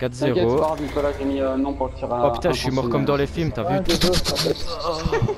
4-0. Oh putain, je suis mort comme dans les films, t'as vu